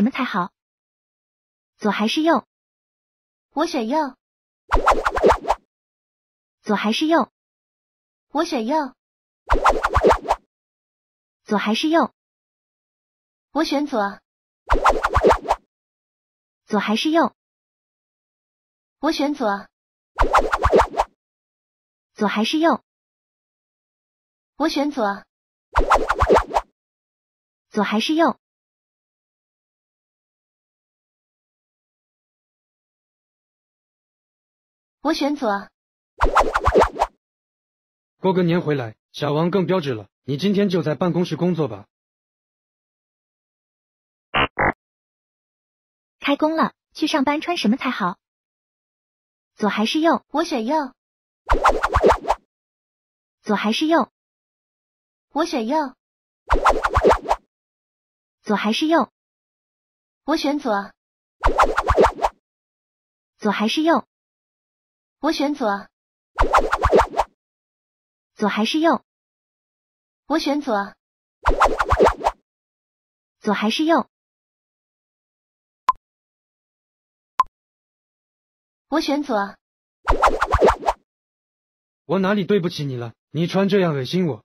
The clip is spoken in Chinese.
什么才好？左还是右？我选右。左还是右？我选右。左还是右？我选左。左还是右？我选左。左还是右？我选左。左还是右？我选左。过个年回来，小王更标致了。你今天就在办公室工作吧。开工了，去上班穿什么才好？左还是右？我选右。左还是右？我选右。左还是右？我选左。左还是右？我选左。左还是右？我选左。左还是右？我选左。我哪里对不起你了？你穿这样恶心我。